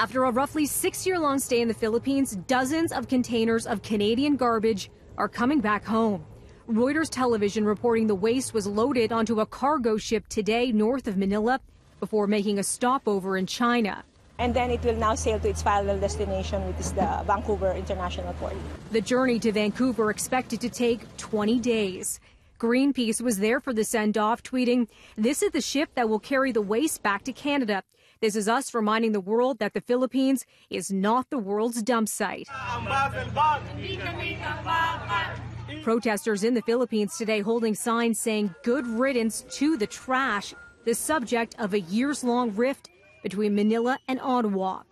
After a roughly six year long stay in the Philippines, dozens of containers of Canadian garbage are coming back home. Reuters television reporting the waste was loaded onto a cargo ship today north of Manila before making a stopover in China. And then it will now sail to its final destination, which is the Vancouver International Port. The journey to Vancouver expected to take 20 days. Greenpeace was there for the send off, tweeting, This is the ship that will carry the waste back to Canada. This is us reminding the world that the Philippines is not the world's dump site. Protesters in the Philippines today holding signs saying good riddance to the trash, the subject of a years long rift between Manila and Ottawa.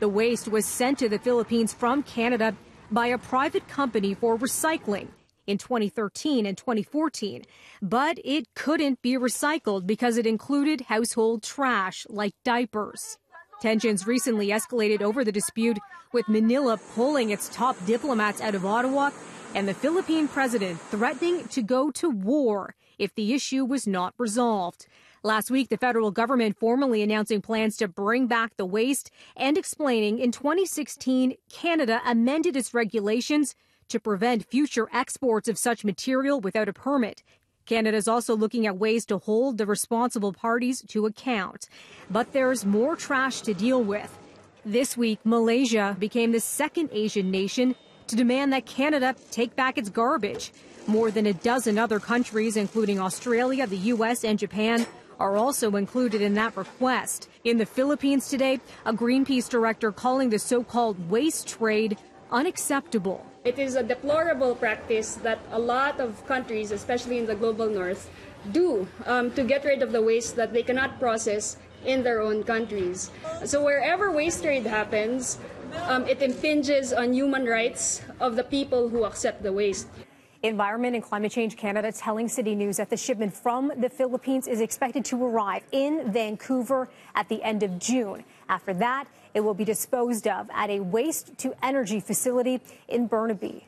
The waste was sent to the Philippines from Canada by a private company for recycling in 2013 and 2014, but it couldn't be recycled because it included household trash like diapers. Tensions recently escalated over the dispute, with Manila pulling its top diplomats out of Ottawa and the Philippine president threatening to go to war if the issue was not resolved. Last week, the federal government formally announcing plans to bring back the waste and explaining in 2016, Canada amended its regulations to prevent future exports of such material without a permit. Canada is also looking at ways to hold the responsible parties to account. But there's more trash to deal with. This week, Malaysia became the second Asian nation to demand that Canada take back its garbage. More than a dozen other countries, including Australia, the U.S., and Japan, are also included in that request. In the Philippines today, a Greenpeace director calling the so called waste trade unacceptable. It is a deplorable practice that a lot of countries, especially in the global north, do um, to get rid of the waste that they cannot process in their own countries. So wherever waste trade happens, um, it impinges on human rights of the people who accept the waste. Environment and Climate Change Canada telling CityNews that the shipment from the Philippines is expected to arrive in Vancouver at the end of June. After that, it will be disposed of at a waste to energy facility in Burnaby.